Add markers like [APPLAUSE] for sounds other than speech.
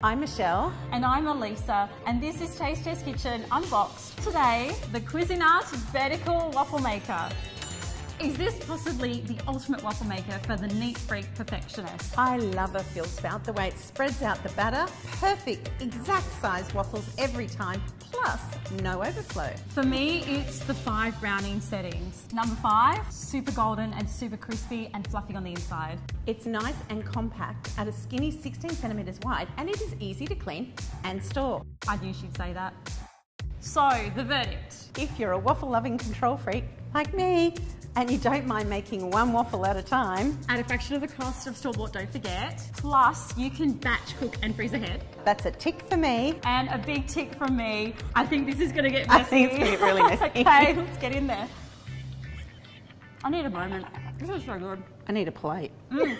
I'm Michelle. And I'm Elisa, and this is Taste Test Kitchen Unboxed. Today, the Cuisinart Vertical Waffle Maker. Is this possibly the ultimate waffle maker for the neat freak perfectionist? I love a fill spout, the way it spreads out the batter. Perfect, exact size waffles every time, plus no overflow. For me, it's the five browning settings. Number five, super golden and super crispy and fluffy on the inside. It's nice and compact at a skinny 16 centimetres wide, and it is easy to clean and store. I knew she'd say that. So, the verdict. If you're a waffle loving control freak like me, and you don't mind making one waffle at a time. At a fraction of the cost of store-bought, don't forget. Plus, you can batch cook and freeze ahead. That's a tick for me. And a big tick from me. I think this is gonna get messy. I think it's gonna get really messy. [LAUGHS] okay, [LAUGHS] let's get in there. I need a moment. This is so good. I need a plate. Mm.